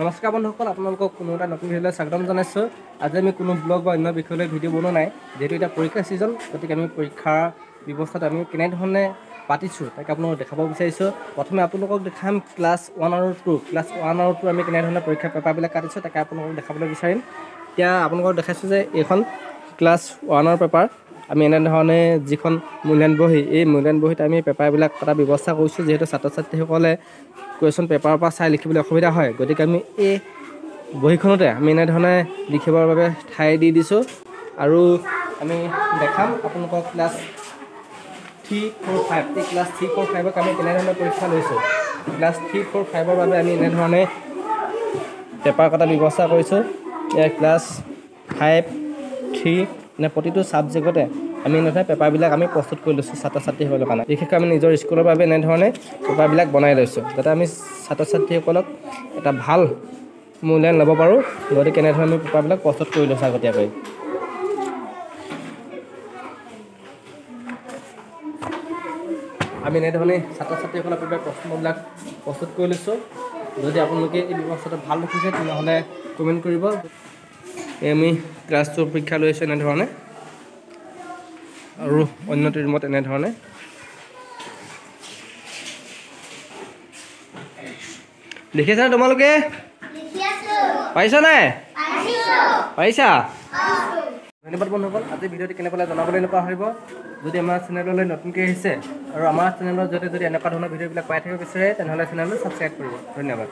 নমস্কাৰ বন্ধুসকল আপোনালোকক কোনো এটা নতুন ভিডিঅ'লৈ স্বাগতম জনাইছোঁ। আজি আমি কোনো ব্লগ বা অন্য বিষয়লৈ ভিডিঅ' বনোৱা নাই। যিহেতু এতিয়া পৰীক্ষা ছিজন গতিকে আমি পৰীক্ষাৰ ব্যৱস্থাটো আমি কেনেধৰণে পাতিছোঁ তাকে আপোনালোকক দেখাব বিচাৰিছোঁ। প্ৰথমে আপোনালোকক দেখাম ক্লাছ ওৱান আৰু টু। ক্লাছ ওৱান আৰু টু আমি কেনেধৰণে পৰীক্ষা পেপাৰবিলাক কাটিছোঁ তাকে আপোনালোকক দেখাবলৈ বিচাৰিম। এতিয়া আপোনালোকক দেখাইছোঁ যে এইখন ক্লাছ ওৱানৰ পেপাৰ। আমি এনেধৰণে যিখন মূল্যায়ন বহী এই মূল্যায়ন বহীত আমি পেপাৰবিলাক কটাৰ ব্যৱস্থা কৰিছোঁ যিহেতু ছাত্ৰ ছাত্ৰীসকলে কুৱেশ্যন পেপাৰৰ পৰা চাই লিখিবলৈ অসুবিধা হয়। গতিকে আমি এই বহীখনতে আমি এনেধৰণে লিখিবৰ বাবে ঠাই দি দিছোঁ। আৰু আমি দেখাম আপোনালোকক ক্লাছ থ্ৰী ফ'ৰ ফাইভ। এই ক্লাছ থ্ৰী ফ'ৰ ফাইভক আমি কেনেধৰণে পৰীক্ষা লৈছোঁ? ক্লাছ থ্ৰী ফ'ৰ ফাইভৰ বাবে আমি এনেধৰণে পেপাৰ কটাৰ ব্যৱস্থা কৰিছোঁ। ক্লাছ ফাইভ থ্ৰী মানে প্ৰতিটো ছাবজেক্টতে আমি এনেধৰণে পেপাৰবিলাক আমি প্ৰস্তুত কৰি লৈছোঁ ছাত্ৰ ছাত্ৰীসকলৰ কাৰণে। বিশেষকৈ আমি নিজৰ স্কুলৰ বাবে এনেধৰণে পেপাৰবিলাক বনাই লৈছোঁ যাতে আমি ছাত্ৰ ছাত্ৰীসকলক এটা ভাল মূল্যায়ন ল'ব পাৰোঁ গতিকে এনেধৰণে আমি পেপাৰবিলাক প্ৰস্তুত কৰি লৈছোঁ আগতীয়াকৈ। আমি এনেধৰণে ছাত্ৰ ছাত্ৰীসকলৰ বাবে প্ৰশ্নবিলাক প্ৰস্তুত কৰি লৈছোঁ। যদি আপোনালোকে এই ব্যৱস্থাটো ভাল দেখিছে তেনেহ'লে কমেণ্ট কৰিব। আমি ক্লাছ টুৰ পৰীক্ষা লৈ আছোঁ এনেধৰণে। আৰু অন্যটো ৰুমত এনেধৰণে। দেখিছানে তোমালোকে? পাৰিছা নাই পাৰিছা ধন্যবাদ বন্ধুসকল আজি ভিডিঅ'টো কেনে পালে জনাবলৈ নাপাহৰিব যদি আমাৰ চেনেললৈ নতুনকৈ আহিছে আৰু আমাৰ চেনেলৰ জৰিয়তে যদি এনেকুৱা ধৰণৰ ভিডিঅ'বিলাক পাই থাকিব বিচাৰে তেনেহ'লে চেনেলটো ছাবস্ক্ৰাইব কৰিব। ধন্যবাদ।